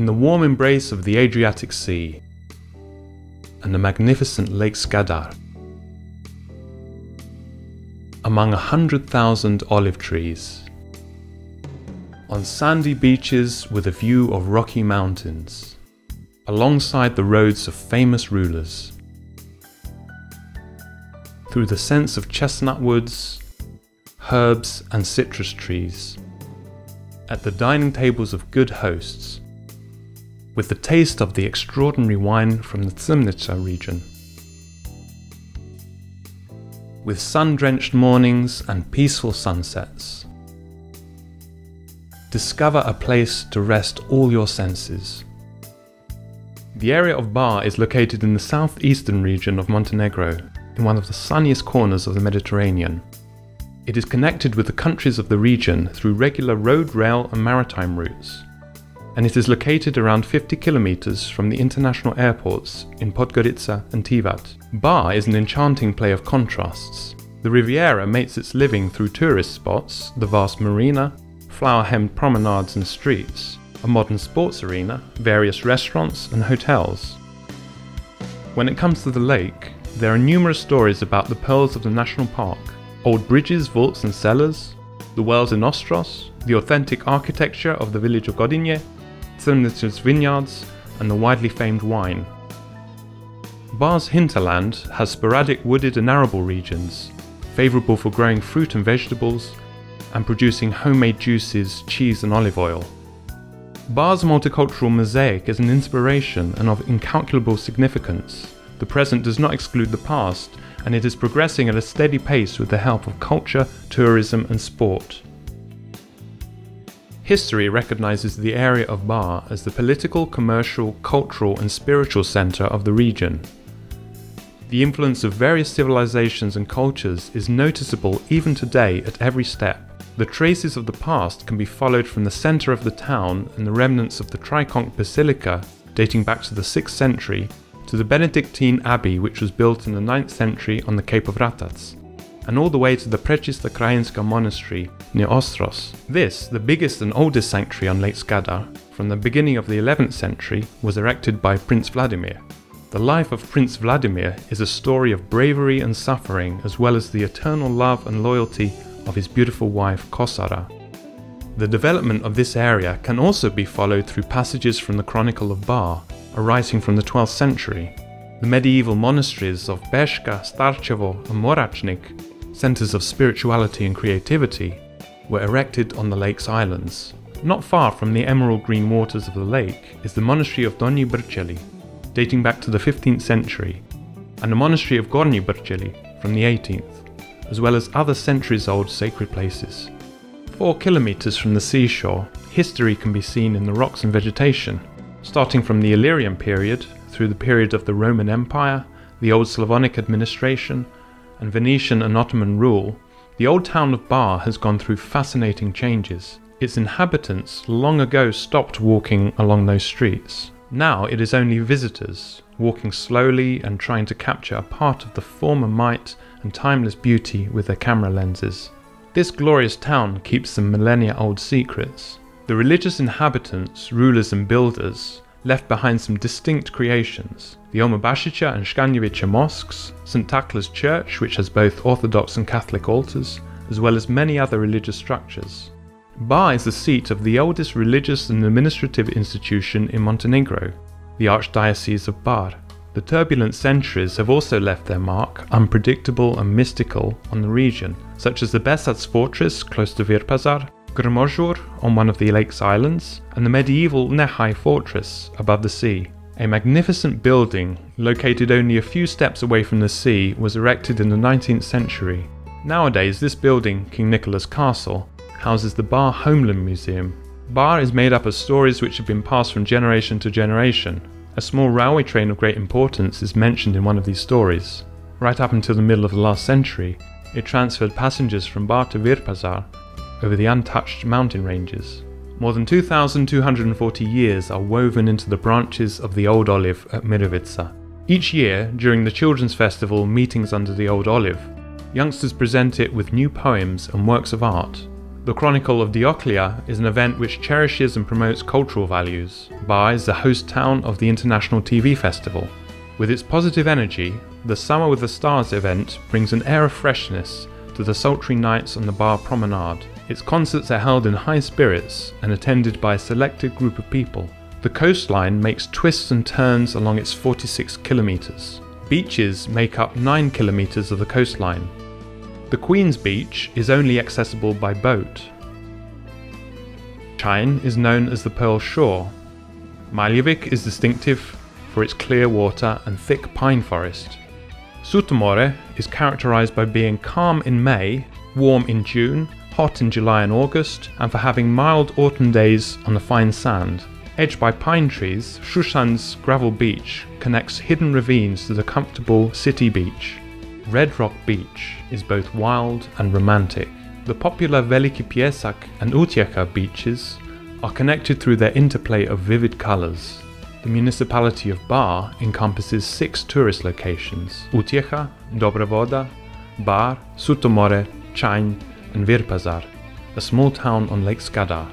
in the warm embrace of the Adriatic Sea and the magnificent Lake Skadar. Among a hundred thousand olive trees, on sandy beaches with a view of rocky mountains, alongside the roads of famous rulers, through the scents of chestnut woods, herbs, and citrus trees, at the dining tables of good hosts, with the taste of the extraordinary wine from the Crmnica region. With sun drenched mornings and peaceful sunsets. Discover a place to rest all your senses. The area of Bar is located in the southeastern region of Montenegro, in one of the sunniest corners of the Mediterranean. It is connected with the countries of the region through regular road, rail, and maritime routes, and it is located around 50 kilometers from the international airports in Podgorica and Tivat. Bar is an enchanting play of contrasts. The Riviera makes its living through tourist spots, the vast marina, flower hemmed promenades and streets, a modern sports arena, various restaurants, and hotels. When it comes to the lake, there are numerous stories about the pearls of the national park old bridges, vaults, and cellars, the wells in Ostros, the authentic architecture of the village of Godinje, Crmnica's vineyards, and the widely famed wine. Bar's hinterland has sporadic wooded and arable regions, favourable for growing fruit and vegetables, and producing homemade juices, cheese, and olive oil. Bar's multicultural mosaic is an inspiration and of incalculable significance. The present does not exclude the past, and it is progressing at a steady pace with the help of culture, tourism, and sport. History recognizes the area of Bar as the political, commercial, cultural, and spiritual center of the region. The influence of various civilizations and cultures is noticeable even today at every step. The traces of the past can be followed from the center of the town and the remnants of the Triconch Basilica dating back to the 6th century to the Benedictine Abbey which was built in the 9th century on the Cape of Ratac, and all the way to the Prechista Krajinska Monastery near Ostros. This, the biggest and oldest sanctuary on Lake Skadar, from the beginning of the 11th century, was erected by Prince Vladimir. The life of Prince Vladimir is a story of bravery and suffering as well as the eternal love and loyalty of his beautiful wife Kosara. The development of this area can also be followed through passages from the Chronicle of Bar, arising from the 12th century. The medieval monasteries of Beshka, Starchevo, and Morachnik, centres of spirituality and creativity, were erected on the lake's islands. Not far from the emerald green waters of the lake is the monastery of Donji Brčeli, dating back to the 15th century, and the monastery of Gornji Brčeli from the 18th, as well as other centuries old sacred places. Four kilometres from the seashore, history can be seen in the rocks and vegetation, starting from the Illyrian period through the period of the Roman Empire, the Old Slavonic administration, and Venetian and Ottoman rule, the old town of Bar has gone through fascinating changes. Its inhabitants long ago stopped walking along those streets. Now it is only visitors, walking slowly and trying to capture a part of the former might and timeless beauty with their camera lenses. This glorious town keeps some millennia old secrets, the religious inhabitants, rulers and builders left behind some distinct creations. The Omobashicha and Shkanjevicha mosques, St. Tekla's church which has both Orthodox and Catholic altars, as well as many other religious structures. Bar is the seat of the oldest religious and administrative institution in Montenegro, the Archdiocese of Bar. The turbulent centuries have also left their mark, unpredictable and mystical, on the region, such as the Besac fortress close to Virpazar, Grmozhur on one of the lake's islands, and the medieval Nehaj fortress above the sea. A magnificent building, located only a few steps away from the sea, was erected in the 19th century. Nowadays, this building, King Nicholas Castle, houses the Bar Homeland Museum. Bar is made up of stories which have been passed from generation to generation. A small railway train of great importance is mentioned in one of these stories. Right up until the middle of the last century, it transferred passengers from Bar to Virpazar over the untouched mountain ranges. More than 2,240 years are woven into the branches of the Old Olive at Mirovica. Each year, during the Children's Festival Meetings Under the Old Olive, youngsters present it with new poems and works of art, The Chronicle of Dioclea is an event which cherishes and promotes cultural values. Bar is the host town of the International TV Festival. With its positive energy, the Summer with the Stars event brings an air of freshness to the sultry nights on the Bar Promenade. Its concerts are held in high spirits and attended by a selected group of people. The coastline makes twists and turns along its 46 kilometres. Beaches make up 9 kilometres of the coastline. The Queen's Beach is only accessible by boat. Chine is known as the Pearl Shore. Maljevik is distinctive for its clear water and thick pine forest. Sutomore is characterized by being calm in May, warm in June, hot in July and August, and for having mild autumn days on the fine sand. Edged by pine trees, Shushan's gravel beach connects hidden ravines to the comfortable city beach. Red Rock Beach is both wild and romantic. The popular Veliki Pijesak and Utjeha beaches are connected through their interplay of vivid colours. The municipality of Bar encompasses six tourist locations Utjeha, Dobra Voda, Bar, Sutomore, Chine, and Virpazar, a small town on Lake Skadar.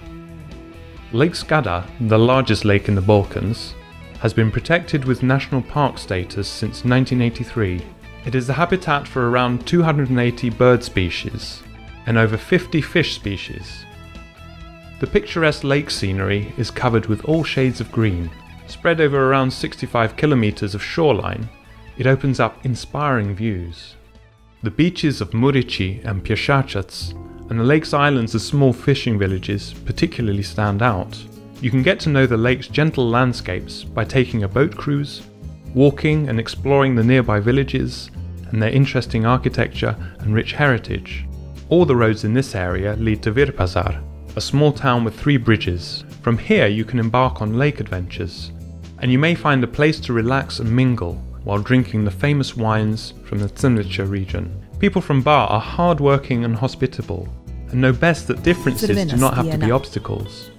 Lake Skadar, the largest lake in the Balkans, has been protected with national park status since 1983. It is the habitat for around 280 bird species and over 50 fish species. The picturesque lake scenery is covered with all shades of green. Spread over around 65 kilometers of shoreline, it opens up inspiring views. The beaches of Murici and Piešačac and the lake's islands of small fishing villages particularly stand out. You can get to know the lake's gentle landscapes by taking a boat cruise, walking and exploring the nearby villages and their interesting architecture and rich heritage. All the roads in this area lead to Virpazar, a small town with three bridges. From here you can embark on lake adventures, and you may find a place to relax and mingle while drinking the famous wines from the Crmnica region. People from Bar are hardworking and hospitable, and know best that differences do not have to be obstacles.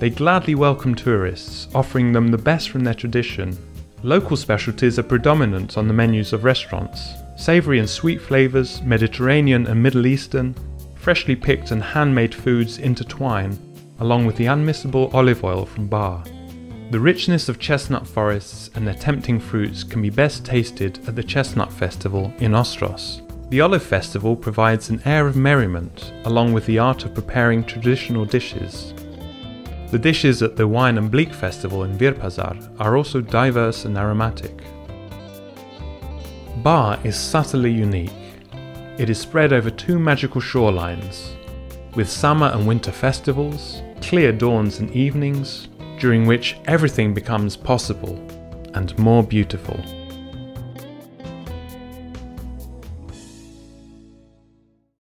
They gladly welcome tourists, offering them the best from their tradition. Local specialties are predominant on the menus of restaurants. Savoury and sweet flavours, Mediterranean and Middle Eastern, freshly picked and handmade foods intertwine, along with the unmissable olive oil from Bar. The richness of chestnut forests and their tempting fruits can be best tasted at the Chestnut Festival in Ostros. The Olive Festival provides an air of merriment along with the art of preparing traditional dishes. The dishes at the Wine and Bleak Festival in Virpazar are also diverse and aromatic. Bar is subtly unique. It is spread over two magical shorelines, with summer and winter festivals, clear dawns and evenings, during which everything becomes possible and more beautiful.